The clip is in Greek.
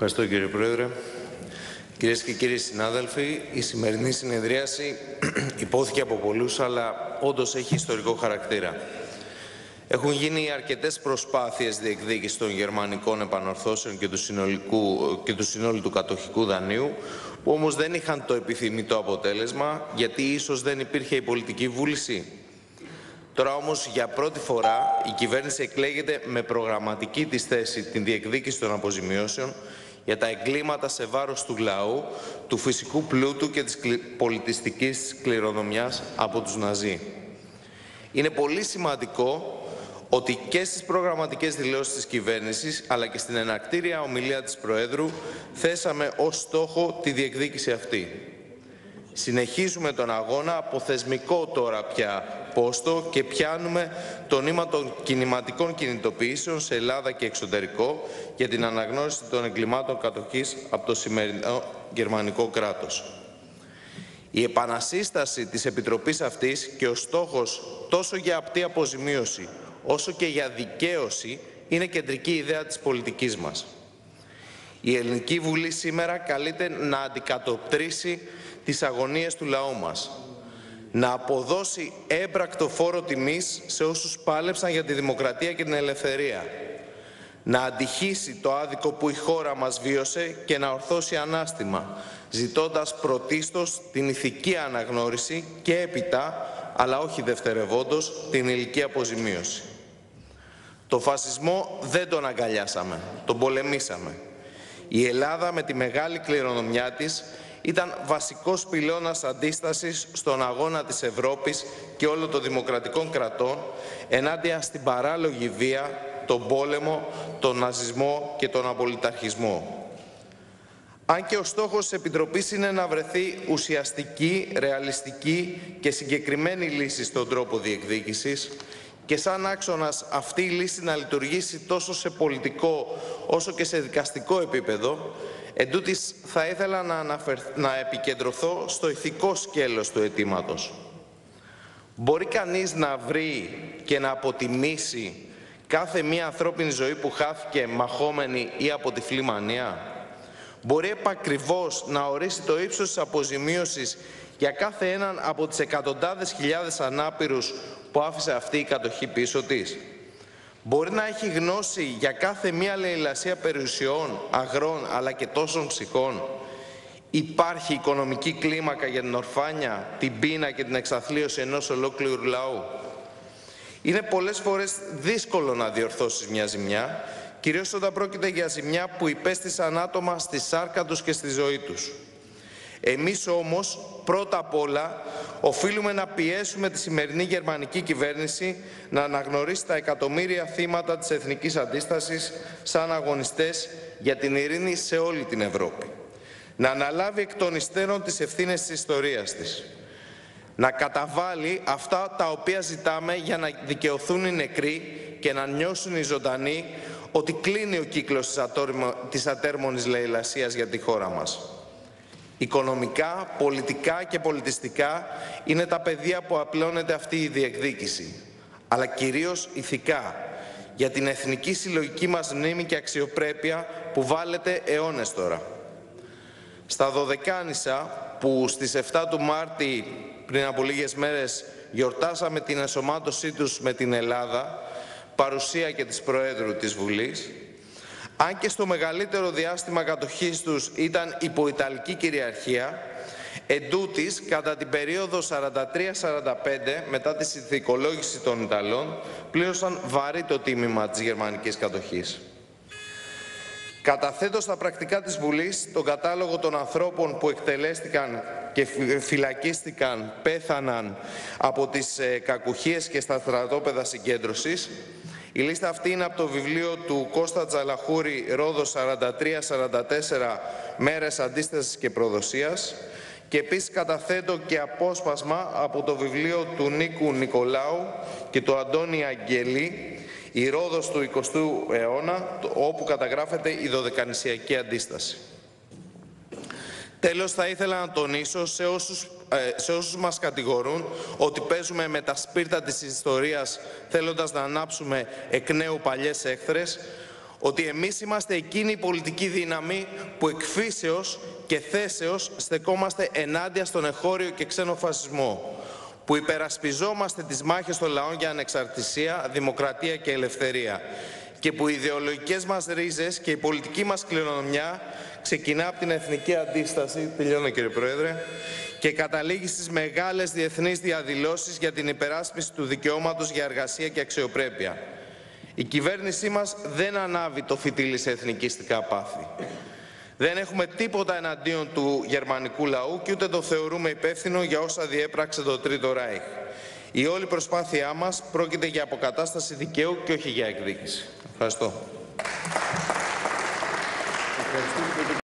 Ευχαριστώ κύριε Πρόεδρε. Κυρίες και κύριοι συνάδελφοι, η σημερινή συνεδρίαση υπόθηκε από πολλούς, αλλά όντως έχει ιστορικό χαρακτήρα. Έχουν γίνει αρκετές προσπάθειες διεκδίκησης των γερμανικών επανορθώσεων και του, συνολικού, και του συνόλου του κατοχικού δανείου, που όμως δεν είχαν το επιθυμητό αποτέλεσμα, γιατί ίσως δεν υπήρχε η πολιτική βούληση. Τώρα όμως για πρώτη φορά η κυβέρνηση εκλέγεται με προγραμματική της θέση την διεκδίκηση των αποζημιώσεων για τα εγκλήματα σε βάρος του λαού, του φυσικού πλούτου και της πολιτιστικής κληρονομιάς από τους Ναζί. Είναι πολύ σημαντικό ότι και στις προγραμματικές δηλώσεις της κυβέρνησης αλλά και στην ενακτήρια ομιλία της Προέδρου θέσαμε ως στόχο τη διεκδίκηση αυτή. Συνεχίζουμε τον αγώνα από θεσμικό τώρα πια πόστο και πιάνουμε το νήμα των κινηματικών κινητοποιήσεων σε Ελλάδα και εξωτερικό για την αναγνώριση των εγκλημάτων κατοχής από το σημερινό γερμανικό κράτος. Η επανασύσταση της Επιτροπής αυτής και ο στόχος τόσο για απτή αποζημίωση όσο και για δικαίωση είναι κεντρική ιδέα της πολιτικής μας. Η Ελληνική Βουλή σήμερα καλείται να αντικατοπτρίσει τις αγωνίες του λαού μας, να αποδώσει έμπρακτο φόρο τιμής σε όσους πάλεψαν για τη δημοκρατία και την ελευθερία, να αντιχίσει το άδικο που η χώρα μας βίωσε και να ορθώσει ανάστημα, ζητώντας πρωτίστως την ηθική αναγνώριση και έπειτα, αλλά όχι δευτερευόντως, την ηλική αποζημίωση. Το φασισμό δεν τον αγκαλιάσαμε, τον πολεμήσαμε. Η Ελλάδα με τη μεγάλη κληρονομιά της ήταν βασικός πυλώνας αντίστασης στον αγώνα της Ευρώπης και όλων των δημοκρατικών κρατών ενάντια στην παράλογη βία, τον πόλεμο, τον ναζισμό και τον απολυταρχισμό. Αν και ο στόχος της Επιτροπής είναι να βρεθεί ουσιαστική, ρεαλιστική και συγκεκριμένη λύση στον τρόπο διεκδίκησης, και σαν άξονας αυτή η λύση να λειτουργήσει τόσο σε πολιτικό όσο και σε δικαστικό επίπεδο, εντούτοις θα ήθελα να, αναφερ... να επικεντρωθώ στο ηθικό σκέλος του αιτήματος. Μπορεί κανείς να βρει και να αποτιμήσει κάθε μία ανθρώπινη ζωή που χάθηκε μαχόμενη ή από τη φλημανία. Μπορεί επακριβώς να ορίσει το ύψος της αποζημίωσης για κάθε έναν από τις εκατοντάδες χιλιάδες ανάπηρους που άφησε αυτή η κατοχή πίσω της; Μπορεί να έχει γνώση για κάθε μία λαιλασία περιουσιών, αγρών αλλά και τόσων ψυχών. Υπάρχει οικονομική κλίμακα για την ορφάνια, την πείνα και την εξαθλίωση ενός ολόκληρου λαού. Είναι πολλές φορές δύσκολο να διορθώσεις μια ζημιά, κυρίως όταν πρόκειται για ζημιά που υπέστησαν άτομα στη σάρκα τους και στη ζωή τους. Εμείς όμως πρώτα απ' όλα οφείλουμε να πιέσουμε τη σημερινή γερμανική κυβέρνηση να αναγνωρίσει τα εκατομμύρια θύματα της εθνικής αντίστασης σαν αγωνιστές για την ειρήνη σε όλη την Ευρώπη. Να αναλάβει εκ των υστέρων τις ευθύνες της ιστορίας της. Να καταβάλει αυτά τα οποία ζητάμε για να δικαιωθούν οι νεκροί και να νιώσουν οι ζωντανοί ότι κλείνει ο κύκλος της ατέρμονης λαιλασίας για τη χώρα μας. Οικονομικά, πολιτικά και πολιτιστικά είναι τα πεδία που απλώνεται αυτή η διεκδίκηση, αλλά κυρίως ηθικά, για την εθνική συλλογική μας μνήμη και αξιοπρέπεια που βάλετε αιώνες τώρα. Στα Δωδεκάνησα, που στις 7 του Μάρτη πριν από λίγες μέρες γιορτάσαμε την ενσωμάτωσή τους με την Ελλάδα, παρουσία και της Προέδρου της Βουλής, αν και στο μεγαλύτερο διάστημα κατοχής τους ήταν υπό Ιταλική κυριαρχία, εντούτοις κατά την περίοδο 43-45 μετά τη συνθηκολόγηση των Ιταλών πλήρωσαν βαρύ το τίμημα της γερμανικής κατοχής. Καταθέτω στα πρακτικά της Βουλής τον κατάλογο των ανθρώπων που εκτελέστηκαν και φυλακίστηκαν, πέθαναν από τις ε, κακουχίες και στα στρατόπεδα συγκέντρωσης η λίστα αυτή είναι από το βιβλίο του Κώστα Τζαλαχούρη «Ρόδος 43-44 μέρες αντίστασης και προδοσίας» και επίσης καταθέτω και απόσπασμα από το βιβλίο του Νίκου Νικολάου και του Αντώνη Αγγελή «Η Ρόδος του 20ου αιώνα» όπου καταγράφεται η δωδεκανησιακή αντίσταση. Τέλος, θα ήθελα να τονίσω σε όσους, ε, σε όσους μας κατηγορούν ότι παίζουμε με τα σπίρτα της ιστορίας θέλοντας να ανάψουμε εκ νέου παλιές έχθρες, ότι εμείς είμαστε εκείνη η πολιτική δύναμη που εκφύσεως και θέσεως στεκόμαστε ενάντια στον εχώριο και ξένο φασισμό, που υπερασπιζόμαστε τις μάχες των λαών για ανεξαρτησία, δημοκρατία και ελευθερία και που οι ιδεολογικές μας ρίζες και η πολιτική μας κληρονομιά ξεκινά από την εθνική αντίσταση, τελειώνω κύριε Πρόεδρε, και καταλήγει στις μεγάλες διεθνείς διαδηλώσεις για την υπεράσπιση του δικαιώματος για εργασία και αξιοπρέπεια. Η κυβέρνησή μας δεν ανάβει το φυτίλι σε εθνικιστικά πάθη. Δεν έχουμε τίποτα εναντίον του γερμανικού λαού και ούτε το θεωρούμε υπεύθυνο για όσα διέπραξε το Τρίτο Ράιχ. Η όλη προσπάθειά μας πρόκειται για αποκατάσταση δικαίου και όχι για εκδίκηση. Ευχαριστώ.